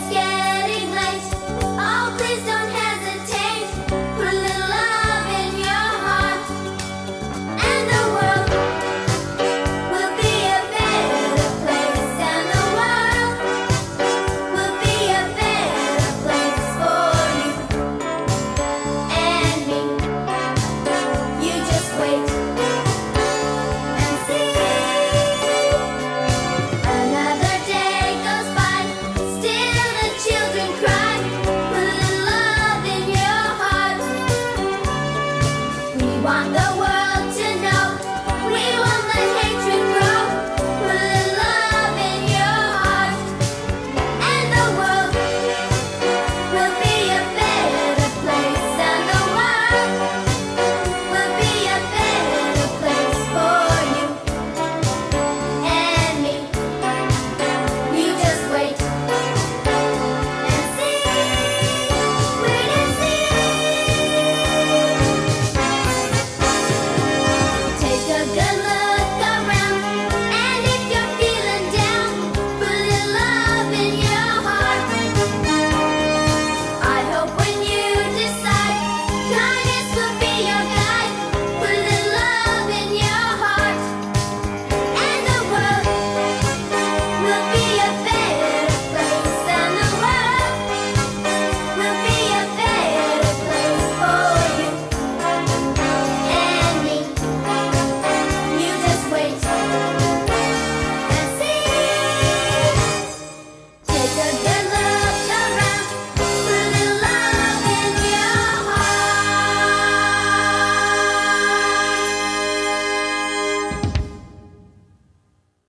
Let's get